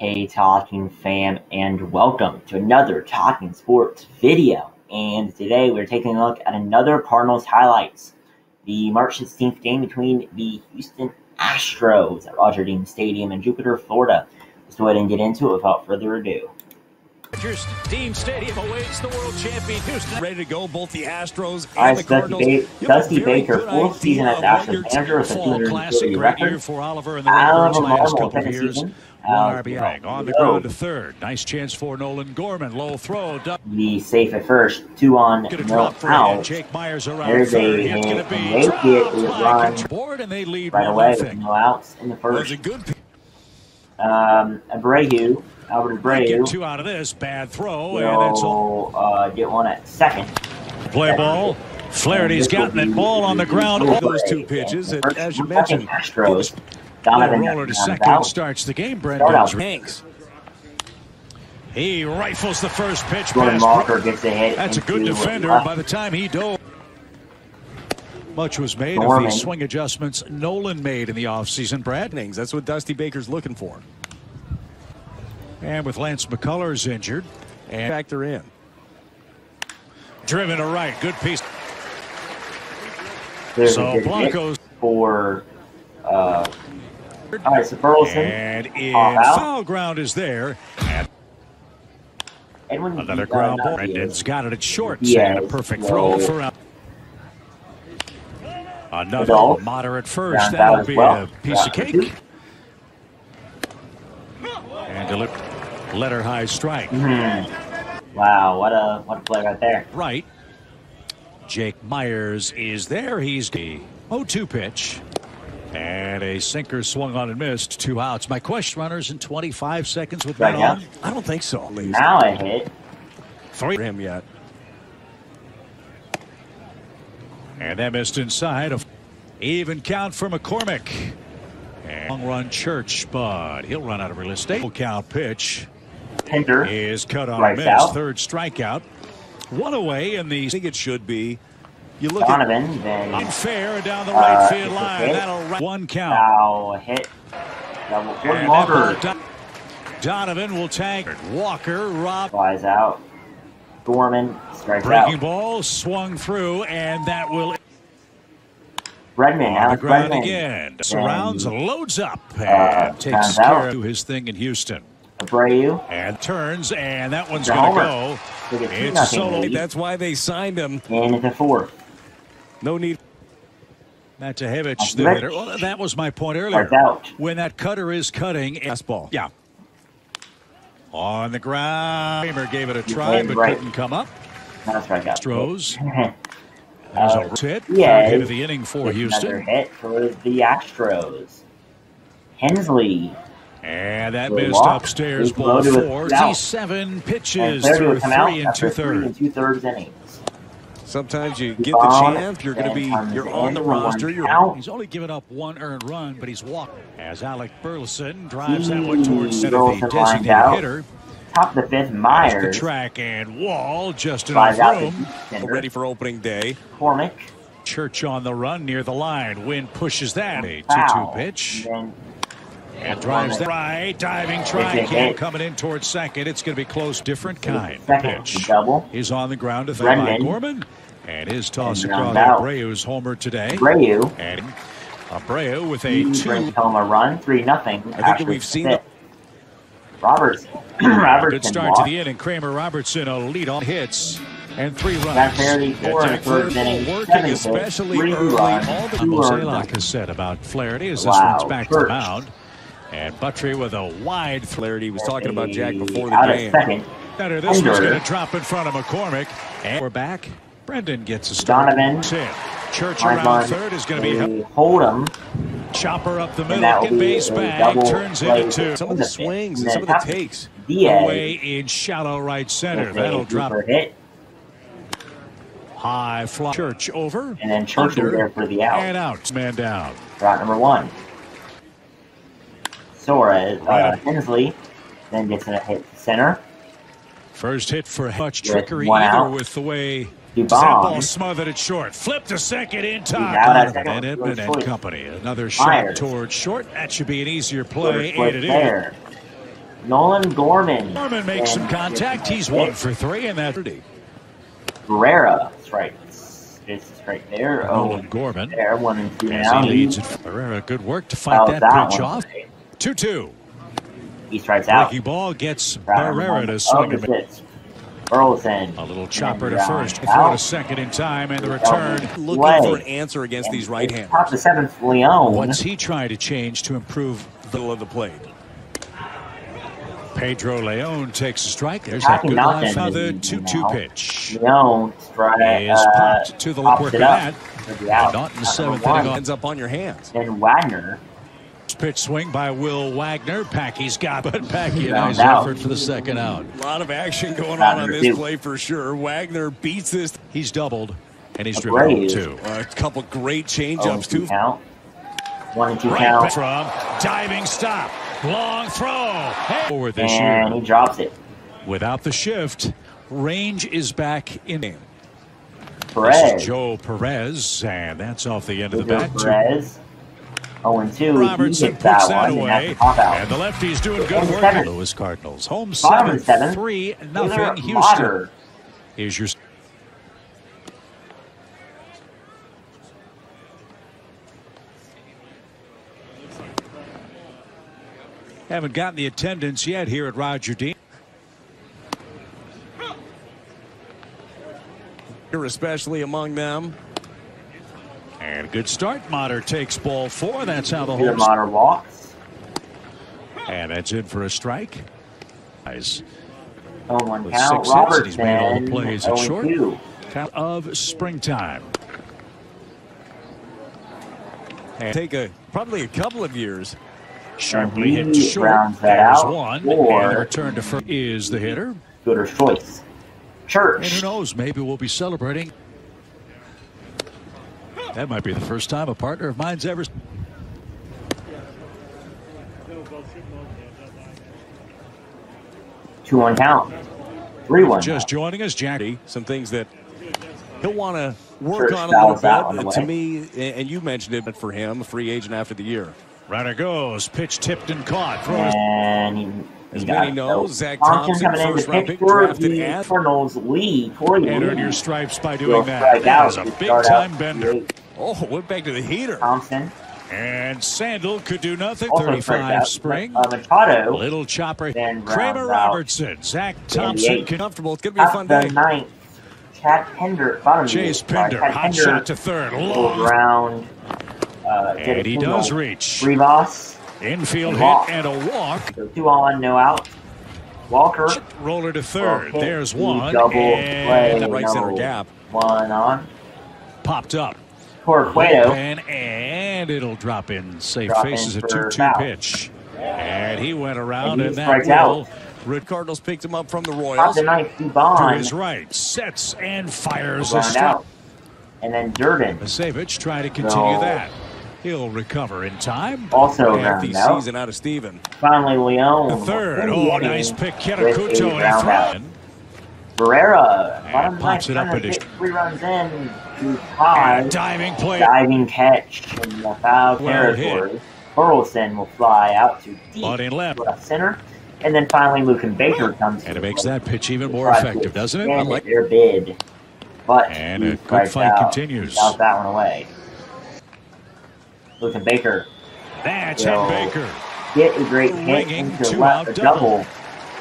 Hey Talking fam and welcome to another Talking Sports video. And today we're taking a look at another Cardinals highlights. The March 16th game between the Houston Astros at Roger Dean Stadium in Jupiter, Florida. Let's go ahead and get into it without further ado. Rogers Dean Stadium awaits the world champion Houston. Ready to go, both the Astros and All right, the so Cardinals. Dusty, ba- Dusty Baker, good full season as of Astros what manager with a 230 Classic, great year record. for Oliver and the Out Redbirds of last couple of years. season. One Uh, RBI on the ground to third. Nice chance for Nolan Gorman. Low throw. Duck. The safe at first, two on, no drop for a hit. out. Jake Myers around There's third. a It's hit, gonna be they get dropped a by run board, and they lead right one away with no outs in the first. was a good pick. Um, Abreu, Albert Abreu, Get two out of this. Bad throw, and that's all. uh, get one at second. Play ball. Flaherty's gotten that ball on the ground. All those two pitches, and as you mentioned, Astros, Play Donovan roller to second out. starts the game. Start Brendan. Hanks. He rifles the first pitch Jordan Walker gets a hit. That's a good defender. left. By the time he dove, much was made Norman. of the swing adjustments Nolan made in the offseason, Brad. Innings. That's what Dusty Baker's looking for. And with Lance McCullers injured and Factor in. driven to right, good piece. There's So a good hit Blanco's for. Uh, all right, so Burleson, and in Off foul ground is there. And Edwin, another ground ball. Brendan's got it at short. Diaz, and a perfect no. throw for out. Another Adolph. moderate first. Ground That'll be well. a piece of cake. And deliver letter high strike. Mhm. Wow, what a what a play right there. right. Jake Myers is there. He's the 0-2 pitch. And a sinker swung on and missed. Two outs. My question runners in 25 seconds with men on. I don't think so. At least. Now a hit. Three. For him yet. And that missed inside. A even count for McCormick. And long run Church, but he'll run out of real estate. Full count pitch Pinder. is cut on a miss. out. Third strikeout. One away in the I think it should be. You look at Donovan, then unfair down the Uh, right field line. That'll one count. a hit. Double And ball, Walker Donovan will tag Walker. Rob flies out. Gorman strikes breaking out. ball swung through, and that will Redman, Alex ground Redman. again. Surrounds, loads up, and Uh, takes care out. of his thing in Houston. Abreu. And turns, and that one's going to go. It's solo. that's why they signed him. And it's a fourth. No need. Matt Tahevich, the hitter. Well, that was my point earlier. Out. When that cutter is cutting, Fastball. yeah. On the ground, Kramer gave it a try, but right. couldn't come up. Not a strikeout. Throws. There's There's Uh, a hit. yeah, hit of the inning for Another hit for the Astros. Hensley. And that Good missed walk. upstairs He's ball loaded four. out. Seven And pitches through would out three and two three thirds. and two thirds innings. Sometimes you get the on, chance. You're going to be. You're on the roster. You're. count. He's only given up one earned run, but he's walked. As Alec Burleson drives that one towards center, the Burleson lines designated out. hitter. Top of the fifth, Off the track and wall, just Flies enough room. Ready for opening day. Cormick. Church on the run near the line. Wind pushes that. A 2 2 pitch. And And drives the right. Diving try. Cam coming in towards second. It's going to be close. Different kind. Pitch. double. He's on the ground to Brendan. Gorman. And his toss And across. Abreu's homer today. Abreu. And Abreu with a two. home a run, three nothing. I think that we've seen Roberts. Good Robertson start to the inning. Kramer Robertson a lead on hits and three runs. Got Faraday four in the That's third it. inning. working, especially early. runs, All the- Mosaic has said about Flaherty as this one's back to the mound. And Buttry with a wide Flaherty was talking about Jack before the game. second. Better. This one's going to drop in front of McCormick. And we're back. Brendan gets a start. Donovan. Church around third is going to be They hold him. chopper up the middle. that will Get be base bag. Turns play. into two. Some of the swings and And some of the takes. Diaz. Away in shallow right center. That'll drop hit. high fly. Church over. And then Church Under. there for the out. And out. Man down. Route number one. Suarez, uh, Hensley, then gets a hit to center. First hit for much trickery either out. with the way Dubon. ball smothered it short. Flip to second in time. And Edmund and company. Another shot Myers. towards short. That should be an easier play. And it is. Nolan Gorman. Norman makes some contact. He's one for three, and that Barrera strikes. It's right there. Oh, Nolan Gorman. there. One and two As now. he leads it, Herrera, good work to fight that, that pitch one off. away. 2 2. He strikes out. Breaking ball gets Barrera to of swing the and pitch. Burleson. A little chopper to first. Throw out. to second in time, and the return. Looking Play. for an answer against And these right it's handers. Top the seventh, Leon. What's he trying to change to improve? The middle of the plate. Pedro Leon takes a strike. There's that good Mountain line. Now is the 2 2 pitch Leon strike. is popped to the uh, left work it of up that. for the out. Not in the seventh number inning. Ends up on your hands. And Wagner. Pitch swing by Will Wagner. Packy's got, but Packy a Ground nice out. effort for the second out. A lot of action going on on this play for sure. Wagner beats this. He's doubled, and he's driven home Braves. two. A couple great Oh, changeups two too. count. One and two Right count. from diving stop, long throw. Hey. Forward this And year he drops it. without the shift. Range is back in. This Perez. is Joe Perez, and that's off the end of the bat. Perez. 0 and 2. Robertson he puts that, that one, and away, that's a out. and the lefty's doing good And work. seven. Louis Cardinals home Bottom seven, of seven. three Taylor nothing. Houston Lauder. is your. Haven't gotten the attendance yet here at Roger Dean. especially among them. And good start. Motter takes ball four. That's how the whole. Motter walks. And that's in for a strike. Nice. 0 1 With count. six hits, and he's made all the plays at short. 2. Count of springtime. Take a probably a couple of years. Sharply hit And he short. There's out one. for- And return to first is the hitter. Gooder's choice. And Church. who knows? Maybe we'll be celebrating. That might be the first time a partner of mine's ever. Two one count. Three one. Just joining us, Jackie. Some things that he'll want to work Church on a little fouls that one bit. away. To me, and you mentioned it but for him, a free agent after the year. Runner goes. Pitch tipped and caught. Throw And he, As many got know, Zack Thompson Thompson, coming in first to round pick pick, for drafted the at- Cardinals. Lee Corey and earn your stripes by doing that. strike That out is a big time bender. the eighth. Oh, went back to the heater. Thompson And Sandel could do nothing. also 35 spring. Uh, Machado Little chopper. Kramer. Robertson. Zack Thompson. Comfortable. It's going to be a fun day. ninth. Chad Pinder, bottom Chase sorry, Pinder. Chad Hot Pinder shot to third. Long. ground. Uh, And he does reach. Rivas, Infield hit and a walk. so two on, no out. Walker, Roller to third. will There's one. Double And play, The right center gap. One on. popped up. Torquedo, And, and it'll drop in safe Drop faces in a 2 2 foul. pitch. And he went around, And and, that will out. Red Cardinals picked him up from the top Royals. the ninth, to Dubon, his right. Sets and fires a ground strike. out. And then Durden, Misiewicz trying to continue No. that. He'll recover in time. also Half the out. season out of Steven. Finally, Leon. The third. Oh, nice pick. Kitakuto and. Barrera, And bottom pops it up hit three runs in to tie. And diving play. diving catch in the foul Well territory. Burleson will fly out to deep in left. left center. And then finally, Luken Baker comes in. And it makes that pitch even more effective, doesn't it? I like- their bid. But And a good fight out. continues. Fouls that one away. Luken Baker That's Baker. get a great hit into left, a double. double.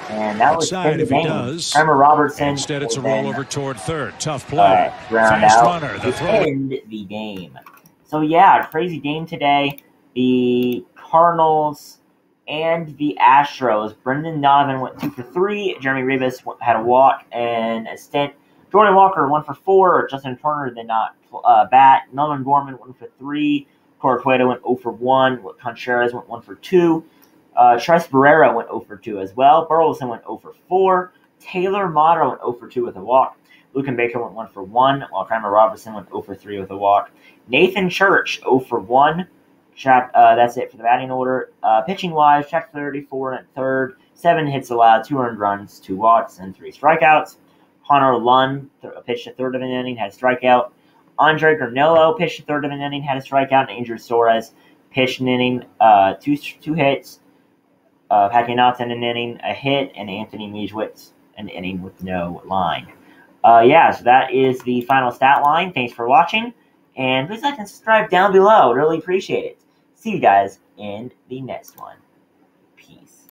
And that was Outside the if he does. Kramer Robertson. Instead, it's a rollover toward third. Tough play. uh, ground Fast out runner. The throw. end the game. So yeah, crazy game today. The Cardinals and the Astros. Brendan Donovan went two for three. Jeremy Rivas had a walk and a stint. Jordan Walker one for four. Justin Toerner did not uh, bat. Nolan Gorman one for three. Corey Cueto went 0 for one. Contreras went one for two. Uh, Tres Barrera went 0 for 2 as well. Burleson went 0 for 4. Taylor Motter went 0 for 2 with a walk. Luken Baker went 1 for 1, while Kramer Robertson went 0 for 3 with a walk. Nathan Church 0 for 1. Chap, uh, that's it for the batting order. Uh, pitching wise, check 34 and third, 7 hits allowed, 2 earned runs, 2 walks, and 3 strikeouts. Hunter Lund th- pitched a third of an inning, had a strikeout. Andre Granillo pitched a third of an inning, had a strikeout. And Andrew Suarez pitched an inning, uh, two, two hits, Uh, Patrick Nelson an inning, a hit, and Anthony Misiewicz an inning with no line. Uh, yeah, so that is the final stat line. Thanks for watching, and please like and subscribe down below. Really appreciate it. See you guys in the next one.